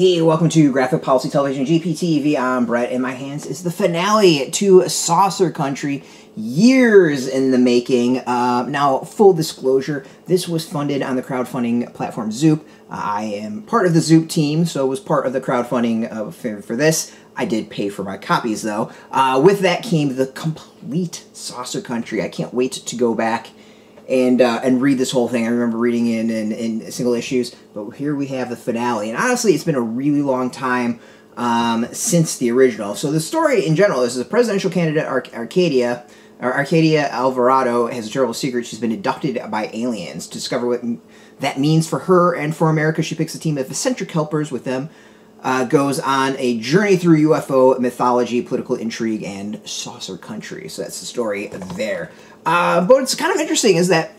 Hey, welcome to Graphic Policy Television GPTV. I'm Brett. In my hands is the finale to Saucer Country. Years in the making. Uh, now, full disclosure, this was funded on the crowdfunding platform Zoop. Uh, I am part of the Zoop team, so it was part of the crowdfunding uh, for, for, this. I did pay for my copies, though. Uh, with that came the complete Saucer Country. I can't wait to go back and uh, and read this whole thing. I remember reading in, in, in single issues, but here we have the finale. And honestly, it's been a really long time um, since the original. So the story in general is a presidential candidate, Ar- Arcadia, Arcadia Alvarado, has a terrible secret. She's been abducted by aliens. To discover what that means for her and for America, she picks a team of eccentric helpers with them. Uh, goes on a journey through UFO mythology, political intrigue, and saucer country. So that's the story there. Uh, but what's kind of interesting is that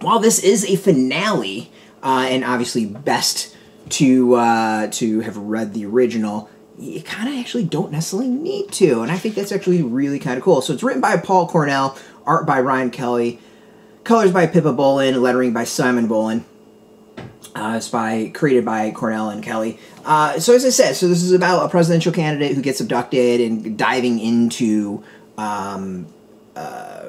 while this is a finale, uh, and obviously best to uh, to have read the original, you kind of actually don't necessarily need to, and I think that's actually really kind of cool. So it's written by Paul Cornell, art by Ryan Kelly, colors by Pippa Bowland, lettering by Simon Bowland. Uh, it's by created by Cornell and Kelly. Uh, so as I said, so this is about a presidential candidate who gets abducted and diving into um, uh,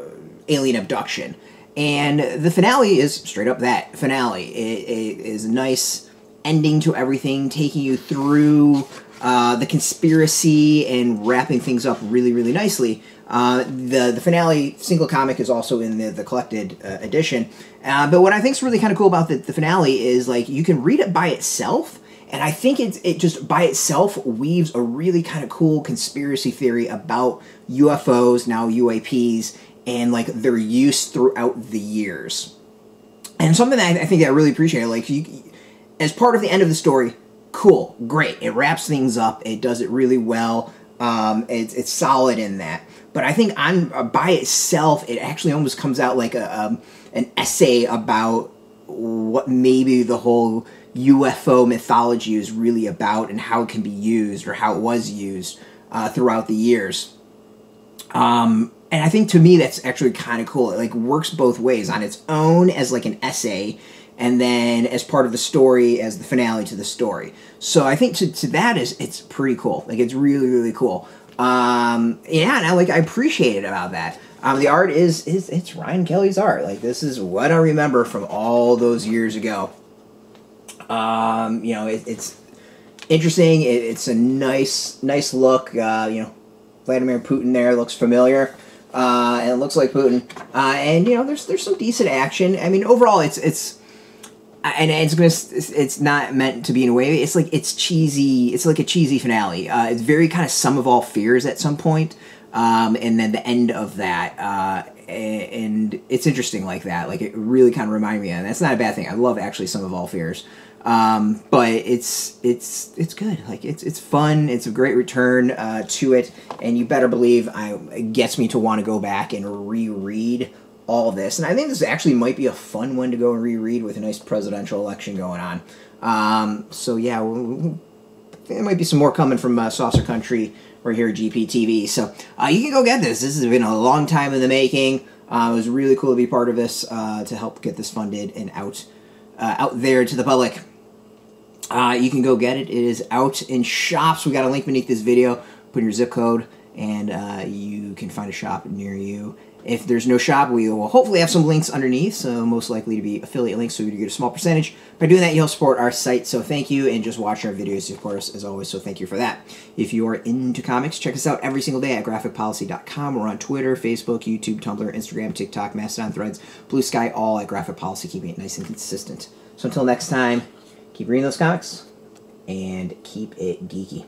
alien abduction. And the finale is straight up that finale. It, it is a nice ending to everything, taking you through uh, the conspiracy and wrapping things up really, really nicely. Uh, the the finale single comic is also in the the collected uh, edition. Uh, but what I think is really kind of cool about the, the finale is like you can read it by itself, and I think it's it just by itself weaves a really kind of cool conspiracy theory about UFOs now UAPs and like their use throughout the years. And something that I, think I really appreciate, like you, as part of the end of the story, cool, great. It wraps things up. It does it really well. Um, it's it's solid in that. But I think on uh, by itself, it actually almost comes out like a um, an essay about what maybe the whole UFO mythology is really about and how it can be used or how it was used uh, throughout the years. Um, and I think to me that's actually kind of cool. It like works both ways on its own as like an essay, and then as part of the story as the finale to the story. So I think to, to that is it's pretty cool. Like it's really really cool. Um, yeah, and I like I appreciate it about that. Um, the art is is it's Ryan Kelly's art. Like this is what I remember from all those years ago. Um, you know, it, it's interesting. It, it's a nice nice look. Uh, you know, Vladimir Putin there looks familiar. Uh, and it looks like Putin. Uh, and you know, there's there's some decent action. I mean, overall, it's it's and it's gonna it's not meant to be in a way. It's like it's cheesy. It's like a cheesy finale. Uh, it's very kind of sum of all fears at some point, um, and then the end of that. Uh, and it's interesting like that. Like it really kind of reminded me, and that's not a bad thing. I love actually sum of all fears. Um, but it's it's it's good. Like it's it's fun. It's a great return uh, to it, and you better believe I it gets me to want to go back and reread all this. And I think this actually might be a fun one to go and reread with a nice presidential election going on. Um, so yeah, there might be some more coming from uh, Saucer Country right here at GPTV. So uh, you can go get this. This has been a long time in the making. Uh, it was really cool to be part of this uh, to help get this funded and out uh, out there to the public. Uh, you can go get it. It is out in shops. We got a link beneath this video. Put in your zip code, and you can find a shop near you. If there's no shop, we will hopefully have some links underneath, so most likely to be affiliate links, so you get a small percentage. By doing that, you'll support our site, so thank you, and just watch our videos, of course, as always, so thank you for that. If you are into comics, check us out every single day at graphicpolicy.com. We're on Twitter, Facebook, YouTube, Tumblr, Instagram, TikTok, Mastodon, Threads, Blue Sky, all at Graphic Policy, keeping it nice and consistent. So until next time, keep reading those comics and keep it geeky.